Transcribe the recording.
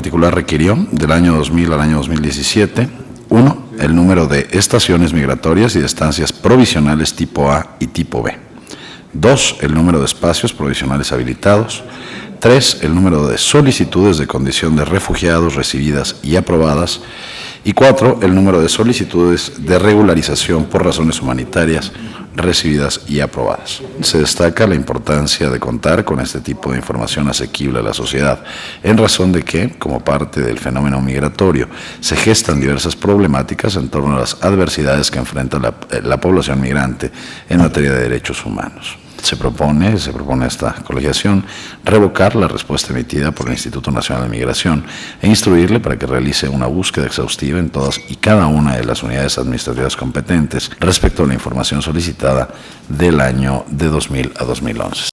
particular requirió del año 2000 al año 2017, uno, el número de estaciones migratorias y de estancias provisionales tipo A y tipo B. Dos, el número de espacios provisionales habilitados. Tres, el número de solicitudes de condición de refugiados recibidas y aprobadas. Y cuatro, el número de solicitudes de regularización por razones humanitarias recibidas y aprobadas. Se destaca la importancia de contar con este tipo de información asequible a la sociedad, en razón de que, como parte del fenómeno migratorio, se gestan diversas problemáticas en torno a las adversidades que enfrenta la, la población migrante en materia de derechos humanos se propone, se propone esta colegiación, revocar la respuesta emitida por el Instituto Nacional de Migración e instruirle para que realice una búsqueda exhaustiva en todas y cada una de las unidades administrativas competentes respecto a la información solicitada del año de 2000 a 2011.